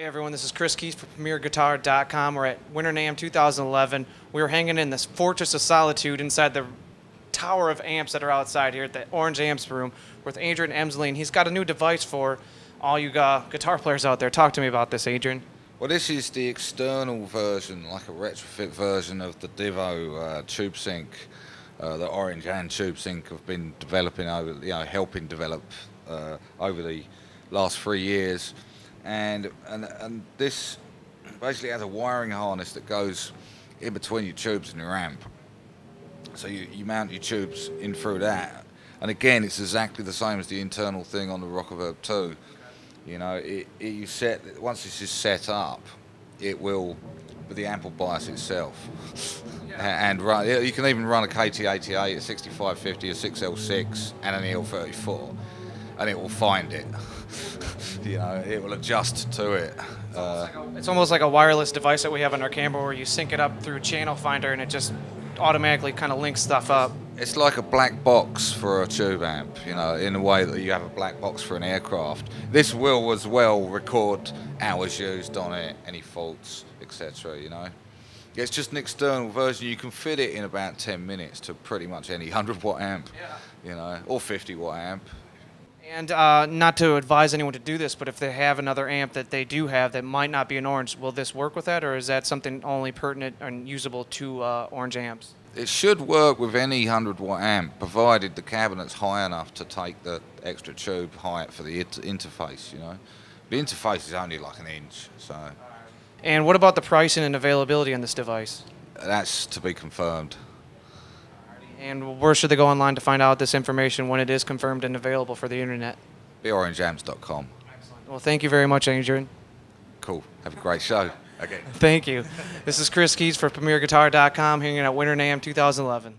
Hey everyone, this is Chris Kies from PremierGuitar.com. We're at Winter NAMM 2011. We were hanging in this Fortress of Solitude inside the tower of amps that are outside here at the Orange Amps room with Adrian Emsley, and he's got a new device for all you uh, guitar players out there. Talk to me about this, Adrian. Well, this is the external version, like a retrofit version of the Divo uh, tube sync. Uh, the Orange and Tube Sync have been developing over, you know, helping develop uh, over the last three years and, and, and this basically has a wiring harness that goes in between your tubes and your amp. So you, you mount your tubes in through that. And again, it's exactly the same as the internal thing on the Rockerverb 2. You know, it, it, you set once this is set up, it will, with the amp will bias itself. and run, you can even run a KT88, a 6550, a 6L6, and an EL34, and it will find it. you know, it will adjust to it. Uh, it's almost like a wireless device that we have on our camera where you sync it up through Channel Finder and it just automatically kind of links stuff up. It's like a black box for a tube amp, you know, in a way that you have a black box for an aircraft. This will as well record hours used on it, any faults, etc. You know, it's just an external version. You can fit it in about 10 minutes to pretty much any 100 watt amp, yeah. you know, or 50 watt amp. And uh, not to advise anyone to do this, but if they have another amp that they do have that might not be an orange, will this work with that, or is that something only pertinent and usable to uh, orange amps? It should work with any 100 watt amp, provided the cabinet's high enough to take the extra tube height for the interface. You know, the interface is only like an inch, so. And what about the pricing and availability on this device? That's to be confirmed. And where should they go online to find out this information when it is confirmed and available for the internet? BeOrangeAmps.com. Excellent. Well, thank you very much, Adrian. Cool. Have a great show. Okay. Thank you. This is Chris Kies for PremierGuitar.com, hanging at Winter NAMM 2011.